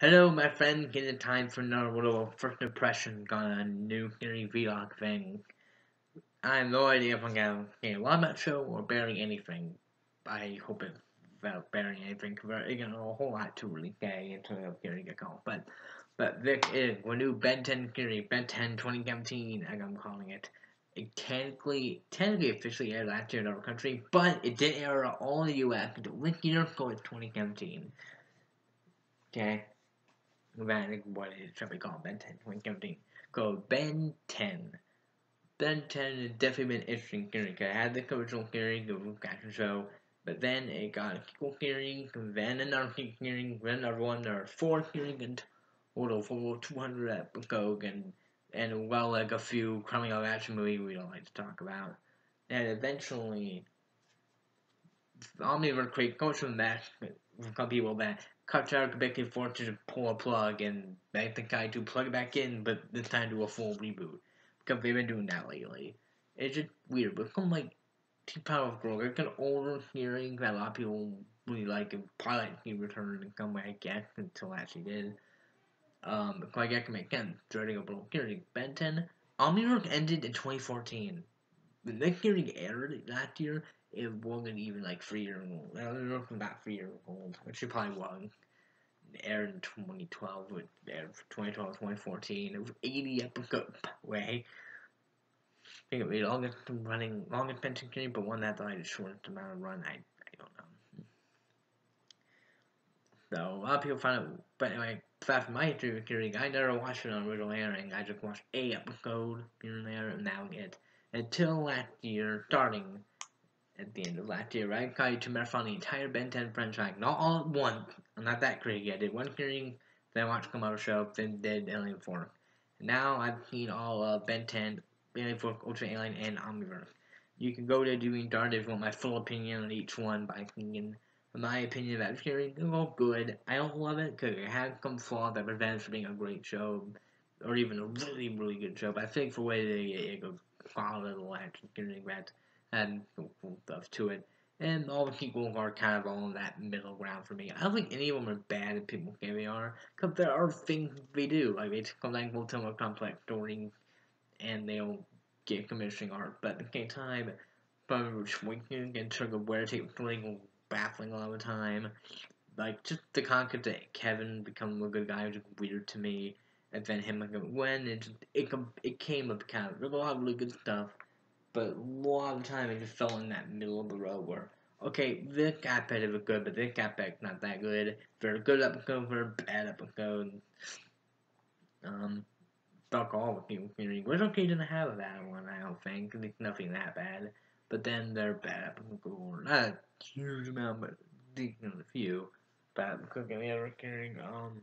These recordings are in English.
Hello, my friend. Getting time for another little first impression on a new theory vlog thing. I have no idea if I'm gonna get a lot show or bury anything. I hope it's without burying anything, you know a whole lot to really get into the theory get going. But but this is a new Ben 10 theory, Ben 10 2017, as I'm calling it. It technically, technically officially aired last year in our country, but it did air all in the US until this year, so it's 2017. Okay? Is what it should be called, Ben 10 2017. Go Ben 10. Ben 10 has definitely been interesting because it had the original theory, the action show, but then it got a sequel theory, then another theory, then another one, there are four theories in total, for 200 episodes, and and well, like a few coming out action movie we don't like to talk about. And eventually, Omniverse create coach from that, from people that cut out and forth to pull a plug and make the guy to plug it back in, but this time do a full reboot. Because they've been doing that lately. It's just weird, but come like T Powerpuff Girl, it's an older hearing that a lot of people really like and like he returned and come back yet until actually did. Um, quite to make again, dreading a little hearing. Ben 10, Omniverse ended in 2014. The next hearing aired last year, it wasn't even like three years old. It was about three years old, which it probably. It aired in 2012, it aired 2012, 2014. It was 80 episodes way. I think it was the longest running, longest pension hearing, but one that died the shortest amount of run. I, I don't know. So a lot of people find it, but anyway, from my history with hearing, I never watched it on original airing. I just watched a episode here and there, and now it until last year, starting at the end of last year, I decided to marathon the entire Ben 10 franchise, not all at once. I'm not that crazy. I did one hearing, then I watched Komodo Show, then did Alien Force. Now I've seen all of Ben 10, Alien Force, Ultimate Alien, and Omniverse. You can go to Doing Dark if you want my full opinion on each one by thinking, my opinion, that hearing is all good. I don't love it because it has some flaws that prevent it from being a great show, or even a really, really good show. But I think for way they it goes little action hearing that and stuff to it. And all the people are kind of on that middle ground for me. I don't think any of them are bad as people they are, because there are things they do. Like, they sometimes will tell a complex story, and they'll get commissioning art, but at the same time, from swinging and trigger where to feeling baffling a lot of the time. Like, just the concept that Kevin becoming a good guy was weird to me, and then him like when it just, it it came up kind of a lot of really good stuff, but a lot of the time it just fell in that middle of the road where okay, this aspect of it good, but this aspect not that good. Very good episode, very bad episode. Um, fuck all the people community. Which okay didn't have bad one, I don't think. It's nothing that bad. But then they're bad episodes. Not a huge amount, but decent a few. Bad episodes in the other carrying um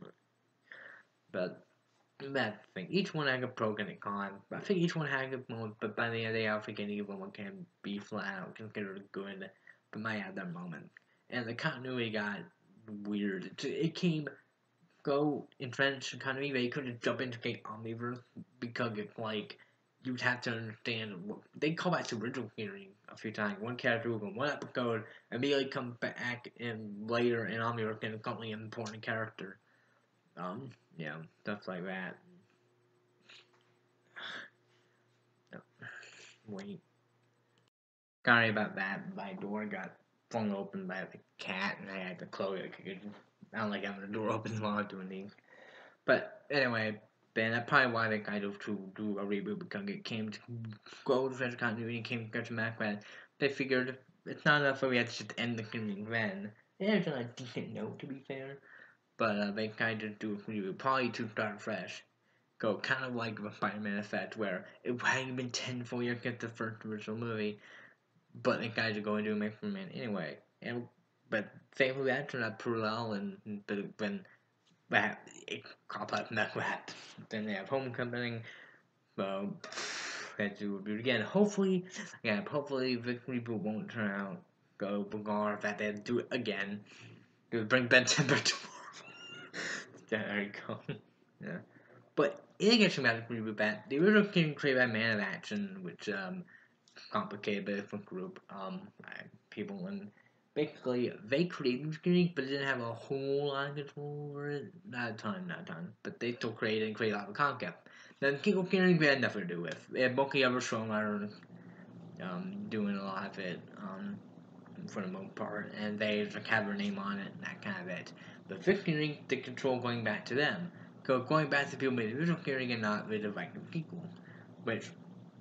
but that thing. Each one had a pro and a con. I think each one had a moment, but by the end of the day, I think any one can be flat out considered good, but might have their moment. And the continuity got weird. It came go in French continuity, they couldn't jump into the Omniverse because it's like you'd have to understand. What, they call back to original hearing a few times. One character will go one episode, immediately come back and later in Omniverse and a completely important character. Um, yeah, stuff like that. Wait. Sorry about that. My door got flung open by the cat, and I had to close it. I don't like having the door open while I'm doing things. But anyway, Ben, that's probably why they kind of to do a reboot because it came to go to French continuity, it came to Catch Mac when they figured it's not enough for we had to just end the thing then. It was on a decent note, to be fair. But uh, they kind of do reboot, probably to start fresh. Go kind of like the Spider-Man effect, where it hadn't been 10 full years since the first original movie, but the guys are going to do Maker Man anyway. And but thankfully that turned out pretty well, and but when that it caught up that then they have Homecoming. So had to reboot again. Hopefully, yeah, hopefully the reboot won't turn out go bizarre that they do it again. It would bring Ben Timber to you go. yeah. But in addition to reboot that, the original King created by Man of Action, which um complicated a different group. Um people and basically they created Skirring, but didn't have a whole lot of control over it. Not a ton, not a ton, but they still created and created a lot of content. Then Kiko Skirring they had nothing to do with. They had Monkey Ever Strong um, doing a lot of it. Um, for the most part, and they just have their name on it and that kind of it. But fifth gearing, the control going back to them. So going back to people with visual gearing and not with vacuum people, which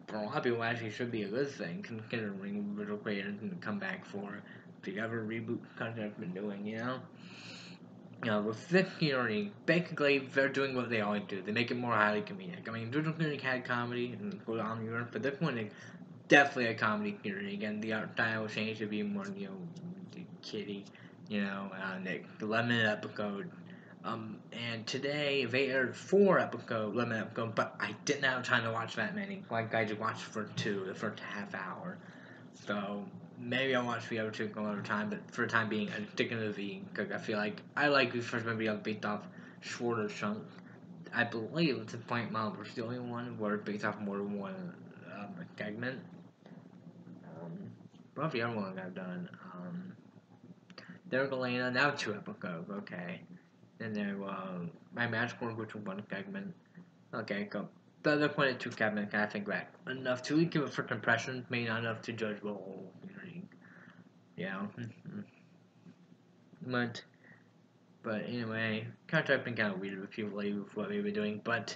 for a lot of people actually should be a good thing, considering visual creators and come back for the other reboot content I've been doing, you know? You know, with fifth gearing, basically they're doing what they always do. They make it more highly comedic. I mean, visual gearing had comedy and go on the but this one definitely a comedy gearing. Again, the art style changed to be more, you know, kitty, you know, uh, Nick, Lemon episode. Um, and today they aired four episode, Lemon episode, but I didn't have time to watch that many. Like I just watched for two, the first half hour. So maybe I'll watch the other two another time, but for the time being, I'm sticking to the because I feel like I like the first movie I've based off shorter chunks. I believe it's a point mom was the only one where it's based off more than one um, segment. Both the other I've done. Um, Elena, now two episodes, okay. And then um, my match score, which was one segment. Okay, go. The other point at two segments, I think that enough to give a first impression, maybe not enough to judge the whole thing. Yeah. but, but anyway, contract been kind of weird with people lately with what they've been doing, but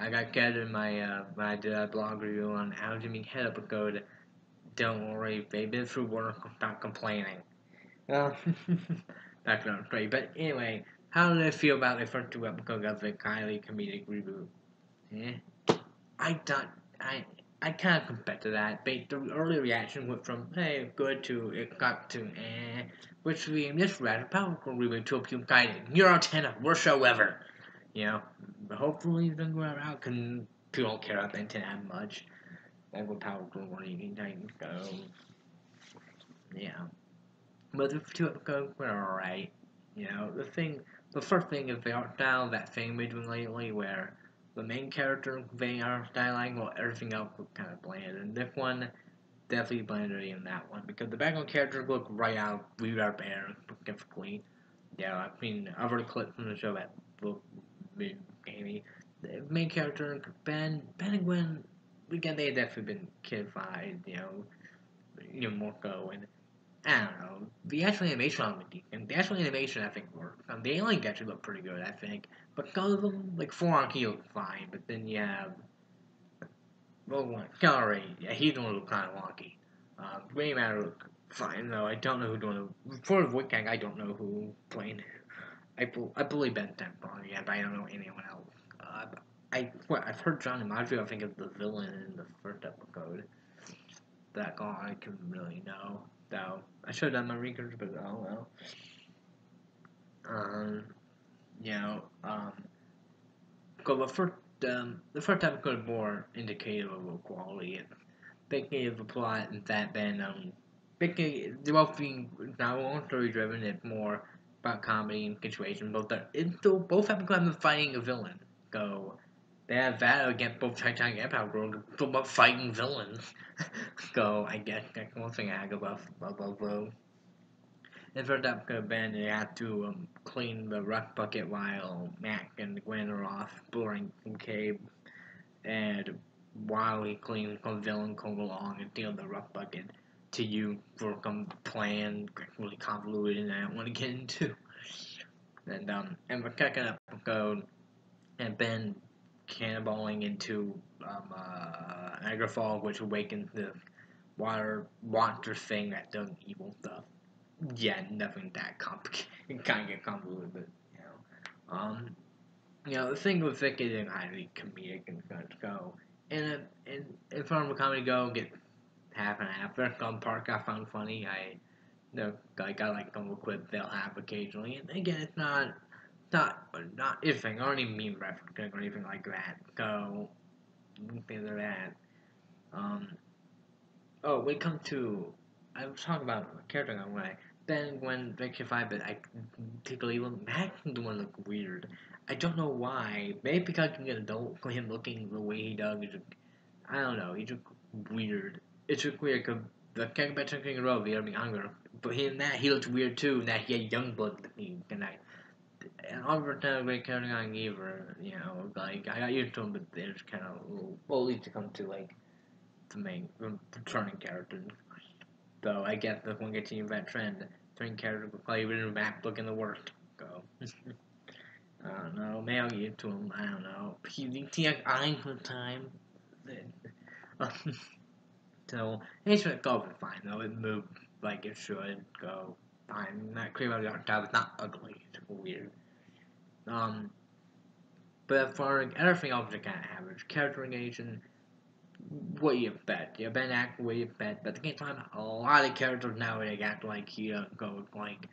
I got in my, uh, when I did a blog review on how to make head up a code don't worry, they've been through work, not complaining. Well, that's not great. But anyway, how did I feel about the first two episodes of the Kylie comedic reboot? Eh? I thought, I, I kind of compared to that. But the early reaction went from, hey, good to, it got to, eh, which we this rather powerful reboot to appeal. You're a 10 of worst show ever. You know, but hopefully going to go because people don't care about 10 that much power overpowering Titans go. Yeah. But the two episodes were alright. You know, the thing, the first thing is the art style, that thing we're doing lately where the main character, they art styling, while everything else was kind of bland. And this one, definitely blended in that one because the background characters look right out of We Are Bear, specifically. Yeah, I've already clipped from the show that look Amy. The main character, Ben, Ben and Gwen, again, they had definitely been kidified, you know, you know, more go and I don't know. The actual animation on the the actual animation I think worked. Um, the alien actually looked pretty good, I think. But them, like four he looked fine, but then you have well one Gallery, yeah, he's the one who looked kinda wonky. Um Gray Matter looked fine though. I don't know who doing the for voice gang I don't know who playing I, I believe Ben Temple, yeah, but I don't know anyone else. Uh, I I've heard John DiMaggio I think of the villain in the first episode. That all I can really know. Though I should have done my research, but oh well. Um, you know, um, go the first um, the first episode more indicative of quality and thinking of the plot and that then um, thinking both being not more story driven, it's more about comedy and situation. Both are still both have fighting a villain. Go they have that against both Titanic and Power Girl about fighting villains. Go, I guess that's one thing I have about Blow. And for that good band, they have to um, clean the rock bucket while Mac and Gwen are off blurring from And while he cleans, some villain come along and steal the rock bucket to you for plan really convoluted and I don't want to get into. And um, and we're second episode, and Ben cannonballing into um, uh, Niagara Falls, which awakens the water monster thing that does evil stuff. Yeah, nothing that complicated. Kind of get convoluted, but you know, um, you know, the thing with Vic is highly comedic and going to go. And in in front of a comedy go get half and half. There's park I found funny. I know, like I like some clip they'll have occasionally. And again, it's not not not anything. I don't even mean reference or anything like that. So things like that. Um. Oh, when it comes to, I was talking about a character on way. Then when Victify, but I typically when Mac the one look weird. I don't know why. Maybe because can get adult him looking the way he does. I don't know. He just weird. It's just weird because the character King Row, the Army Hunger, but he, that he looked weird too. That he had young blood and I. And Oliver Town, great character on Giver, you know, like I got used to him, but there's kind of a little, well, least to come to like the main returning character. Though I guess if one continue that trend, turning character will play with back looking the worst. Go. I don't know. Maybe I'll get to him. I don't know. He, he had time. so, it's go fine though. It moved like it should go fine. Not clear about the style. It's not ugly. It's weird. Um, but for everything else, it's kind of average. Character engagement, what you bet. You bet act what you bet. But at the same time, a lot of characters nowadays act like he don't go like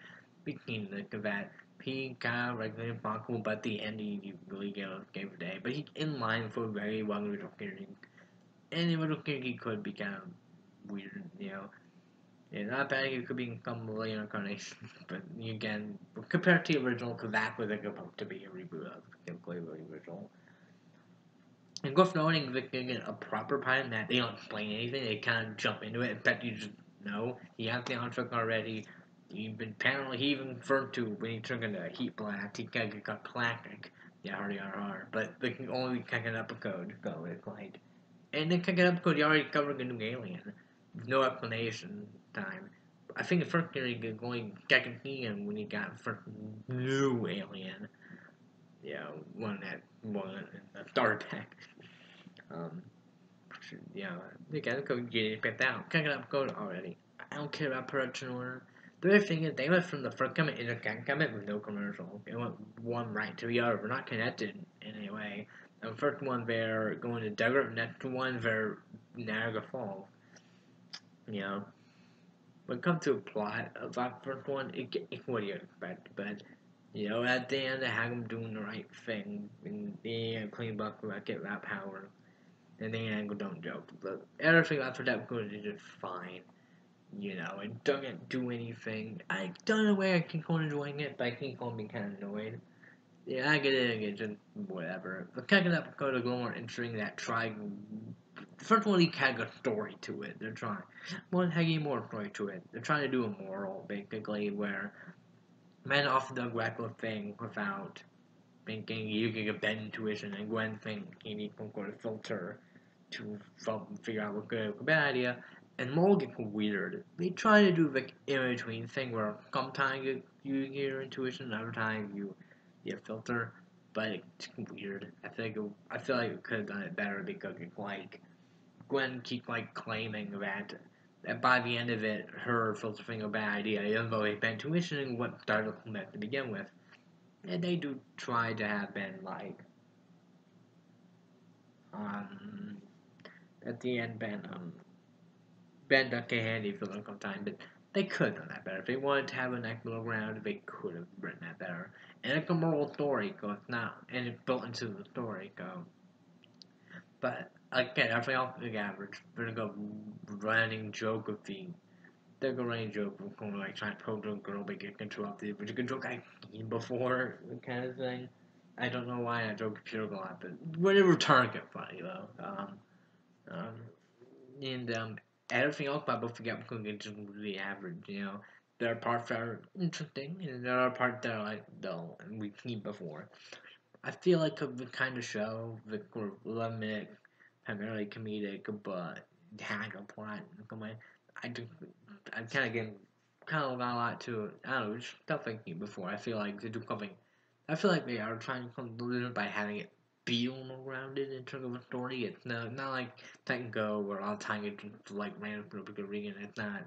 between the that he kind of regularly impossible, but the end you really gave a of day. But he in line for very well original character. The original character could be kind of weird, you know. Yeah, not bad. It could be some later incarnation, but again, compared to the original, because that was like about to be a reboot of the original. And noting, if they get a proper pilot that they don't explain anything, they kind of jump into it. In fact, you just know he has the contract already. Even apparently, he even referred to when he took into Heatblast, he kind of got classic. Yeah, hard, hard, hard. But they can only kick an up a code. Go, it's like, and then kick it up code. You already covered a new alien. No explanation time. I think the first he got going second season when you got first new alien. Yeah, one that one in the starter pack. Um, yeah, they gotta go get it back out. Can't get up code already. I don't care about production order. The other thing is they went from the first comment into the second comment with no commercial. It went one right to the other. We're not connected in any way. The first one they're going to Desert, next one they're Niagara Falls. You know, when it comes to a plot of that first one, it, it what you expect? But you know, at the end, they have them doing the right thing, and they uh, clean buck get that power, and the angle don't joke. But everything after that is just fine. You know, it doesn't do anything. I don't know where I keep on enjoying it, but I keep on being kind of annoyed. Yeah, I get it, I get it, whatever. But second episode is a little more interesting that try first one, kind of a story to it. They're trying, one having more story to it. They're trying to do a moral, basically, where men do a regular thing without thinking you can get bad intuition, and Gwen thinks you need some sort of filter to figure out what good or bad idea. And more get weird. They try to do the in between thing where sometimes you, you get your intuition, other time you get filter, but it's weird. I feel like it, I feel like it could have done it better because it's like Gwen keep like claiming that that by the end of it, her filtering a bad idea, even though they've been tuitioning what started meant to begin with. And they do try to have been like um at the end been um been okay handy for a long time, but they could have done that better. If they wanted to have a next middle ground, they could have written that better. Story, go it's not and it's built into the story, go. But again, I feel like average. There's like a running joke of the there's a running joke of going like trying to probe a girl but get interrupted, which is a joke I've seen before, kind of thing. I don't know why I joke appear a lot, but whenever turn get funny though. Um, um, and um, everything else about both the Gap is just really average, you know. There are parts that are interesting, and there are parts that are like dull, and we've seen before. I feel like the kind of show, the 11 minute primarily comedic, but had a plot. I do, I'm kind of getting kind of got a lot to it. I don't know, just stuff like you before. I feel like they do something. I feel like they are trying to come by having it feel more grounded in terms of a story. It's not not like Titan Go where all the time it's just like random a reason. It's not.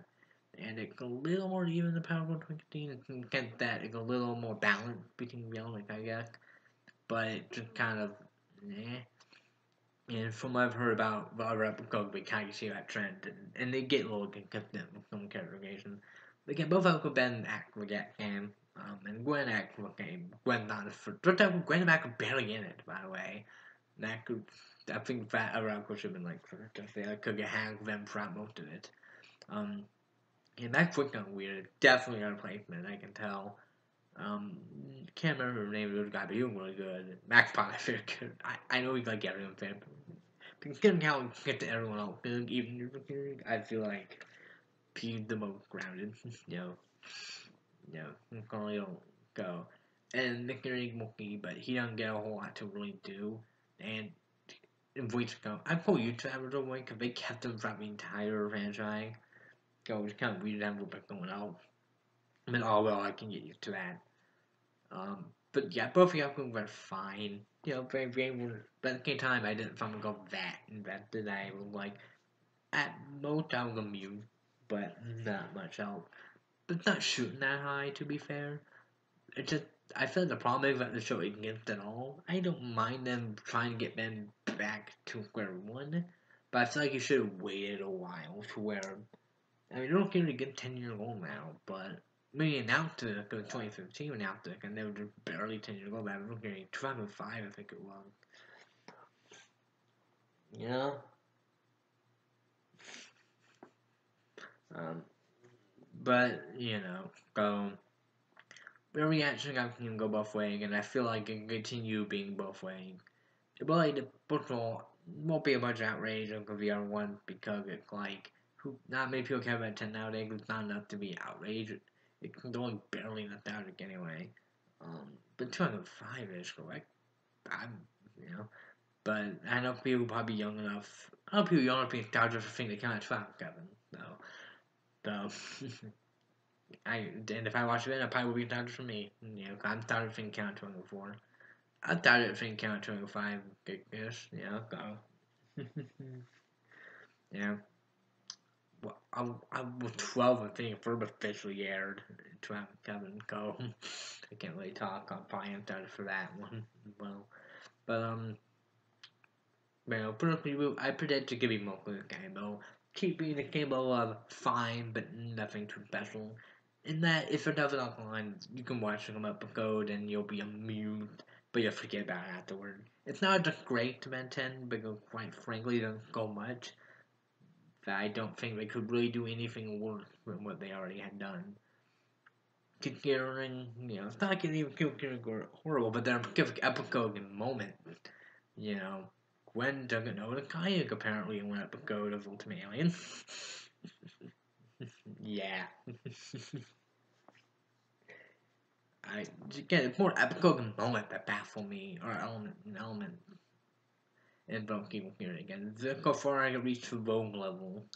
And it's a little more even the Power 2015. It's get that it's a little more balanced between elements, I guess. But it just kind of, eh. And from what I've heard about the other episodes, we kind of see that trend, and, and they get a little consistent with some characterization. They get both Uncle Ben act with that game, um, and Gwen act with game. Gwen not the first. But Gwen back barely in it, by the way. That could, I think that other Uncle should have been like. I think could get hang them throughout most of it. Um, and that quick of weird. Definitely of placement, I can tell. Um, can't remember the name of the guy, but he was really good. Max Potter, I, I know he's like everyone fan. Considering how get to everyone else even I feel like he's the most grounded. you know, you know, Carly don't go. And Nick Mookie, but he doesn't get a whole lot to really do. And weeks ago, I pull you to average away because they kept him from the entire franchise. It was kind of weird have Rupert going out. I mean, oh well, I can get used to that. Um, but yeah, both of them were fine. You know, very, very, but at the same time, I didn't find them go that invested. I was like, at most, I was amused, but not much else. But it's not shooting that high, to be fair. It just, I feel the problem is that the show against it all. I don't mind them trying to get Ben back to square one, but I feel like you should have waited a while to where. I mean, don't get a good 10 year old now, but we announced it in 2015 we announced it, and they were just barely 10 years old. I was looking at 2005, I think it was. You know? Um, but, you know, um, the reaction I can go both ways, and I feel like it can continue being both ways. But, like, the football won't be a much outrage over VR1 because it's like, who, not many people care about 10 nowadays, it's not enough to be outraged it's only barely nostalgic anyway. Um, but 205 is correct. I'm, you know, but I know people probably young enough. I know people young enough to be nostalgic for things came out 12, Kevin. So, so I and if I watch it, it probably would be nostalgic for me. You know, I'm to think count 2004. I started think count 2005. Yes, yeah, go. yeah. I, I was 12, I think, it first officially aired. Have Kevin go. I can't really talk. I'm probably excited for that one. Well, but, um, know, personally, I predict to give you mostly the game. Keeping the game of fine, but nothing too special. In that, if it doesn't online, you can watch them code and you'll be amused, but you'll forget about it afterward. It's not just great to 10, but quite frankly, it doesn't go much I don't think they could really do anything worse than what they already had done. Considering, you know, it's not like even considered horrible, but they're a epic moment. You know, Gwen doesn't know the kayak apparently in one episode of Ultimate Alien. yeah. I again, it's more epic moment that baffle me, or element, element and don't keep here again. Go far I reach the Vogue level.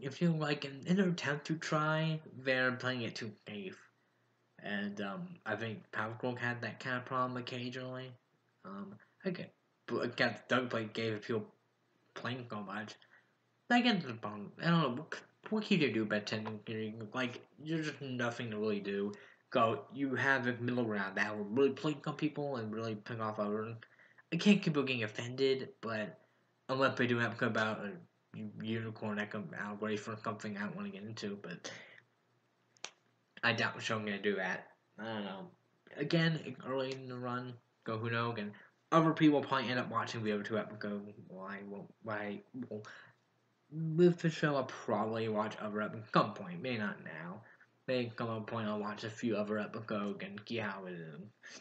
If you like an inner attempt to try, they're playing it too safe. And um, I think Power Stroke had that kind of problem occasionally. Um, okay, but again, Doug play gave people playing so much. Like into the problem. I don't know what, can you do about tending like you're just nothing to really do. Go, you have a middle ground that will really play some people and really pick off others. I can't keep getting offended, but unless they do have about a unicorn algorithm for something I don't want to get into, but I doubt the show I'm gonna do that. I don't know. Again, early in the run, go who knows, and other people probably end up watching the other two episodes. Why won't why will with the show I'll probably watch other episodes at some point, maybe not now. Maybe come a point I'll watch a few other episodes and see how it is.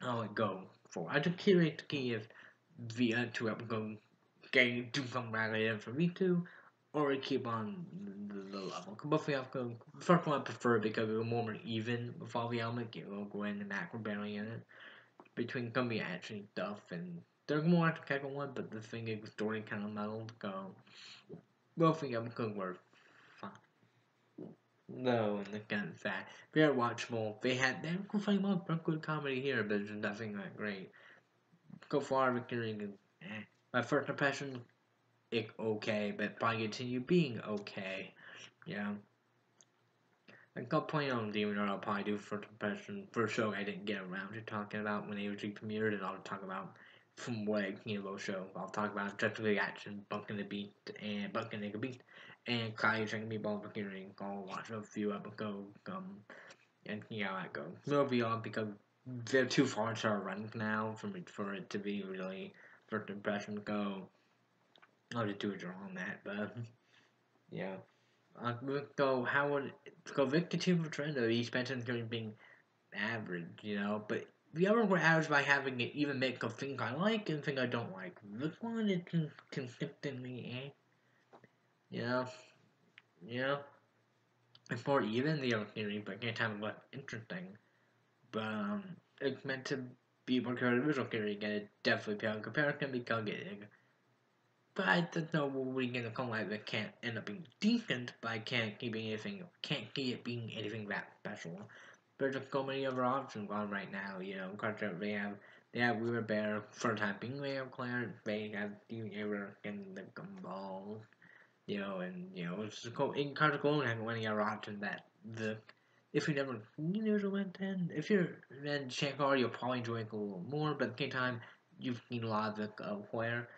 How it goes for. I just curious to see if the other two episodes can do something related for me too, or keep on the, the level. Both the the first one I prefer because it was more even with all the elements, you know, Gwen and Acroberry in it. Between can be action stuff and there's more to second one, but the thing is the story kind of melded. So both the episodes were no, in the sense that they're watchable. They had they could find more good comedy here, but there's nothing that great. Go far Victory eh. My first impression, it okay, but probably continue being okay. Yeah. I got playing on Demon I'll probably do first impression first show I didn't get around to talking about when AOG premiered and I'll talk about from what I you know show. I'll talk about action, bunking the beat and bunking the beat and Kai checking me ball beginning. I'll watch a few episodes um and see how that goes. It'll be on because they're too far to run now for me for it to be really first impression go. I'll just do a draw on that, but yeah. Uh, so how would go Victor for trend of East Benton's going being average, you know, but the other were average by having it even make a thing I like and thing I don't like. This one is consistently eh. Know, you it's more even the theory, but can't less interesting. But um, it's meant to be more visual theory again. It definitely pale comparison because getting. But I don't know what we're gonna come like that can't end up being decent, but I can't keep anything can't keep it being anything that special. There's just so many other options on right now, you know, because they have they have We Were Bear for the time being they have Claire, they have Steven Avery and the Gumballs you know, and you know, it's cool. In Carter Cologne having winning a option that the if you never you never went then if you're then Shankar you'll probably enjoy it a little more, but at the same time you've seen a lot of the uh, where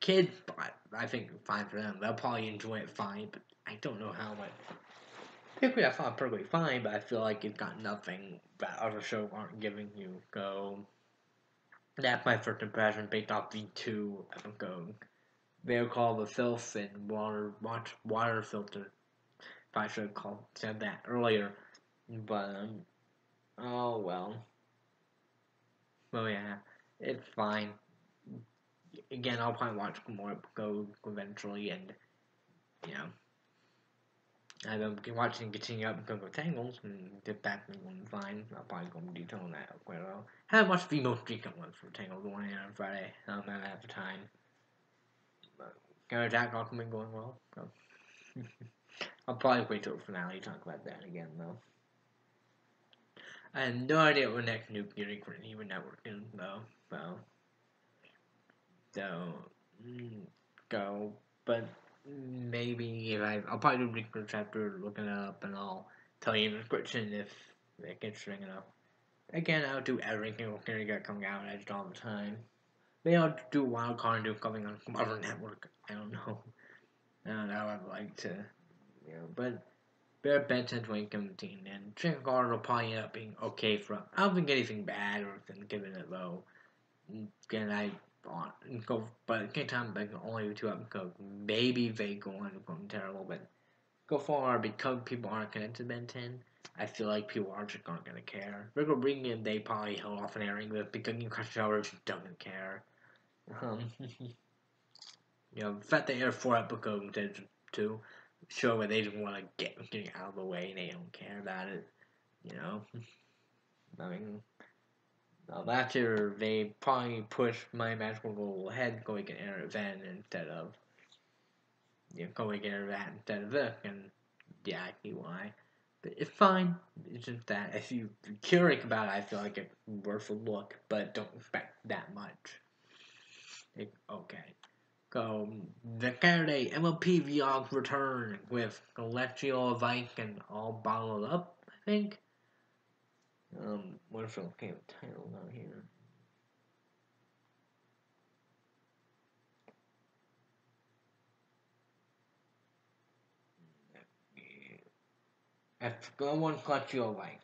kids but I think fine for them. They'll probably enjoy it fine, but I don't know how much Typically I found perfectly fine, but I feel like it's got nothing that other shows aren't giving you. Go that's my first impression based off the two episodes they're called the filth and water water filter. If I should have called said that earlier, but um, oh well. Oh yeah, it's fine. Again, I'll probably watch more go eventually, and you know. I've been watching Getting Up and Go Tangles, and if that's going fine, I'll probably go into detail on that quite well. I haven't watched the most recent one for Tangles, the one on Friday. I don't have the time. Gonna attack Aquaman going well. So. I'll probably wait till the finale talk about that again, though. I have no idea what next new getting for even networking, though. So, so mm, go, but maybe if I, I'll probably do Reaper chapter, looking up, and I'll tell you in the description if it gets string enough. Again, I'll do everything we're gonna coming out edged all the time. Maybe I'll do wild card and do coming on other network. I don't know. I don't know. I'd like to, you know, but Bear Ben 10 2017 and Chicken Guard will probably end up being okay for. I don't think anything bad or anything giving it low. Again, I want go, but at the time, like only two episodes. Maybe they go on going terrible, but go far because people aren't connected to Ben 10. I feel like people are just not gonna care. They're gonna bring in. They probably held off an airing this because Country Hour doesn't care. Um, you know, the fact they air four episodes to show that they just want to get getting out of the way and they don't care about it. You know, I mean, last year they probably pushed my magical goal ahead, going and air then instead of you know going air that instead of this, and yeah, I see why. But it's fine. It's just that if you're curious about it, I feel like it's worth a look, but don't expect that much. Okay. So, the Saturday MLP vlog return with Celestial Advice and all bottled up, I think. Um, what if I okay with title down here? F one Celestial Advice.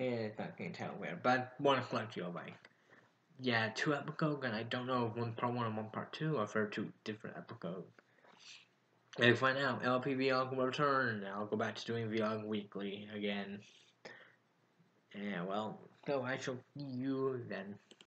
Eh, it's not going to tell where, but one Celestial Advice yeah, two episodes, and I don't know if one part one and one part two are for two different episodes. And find out, LP Vlog will return. I'll go back to doing Vlog weekly again. Yeah, well, so I shall see you then.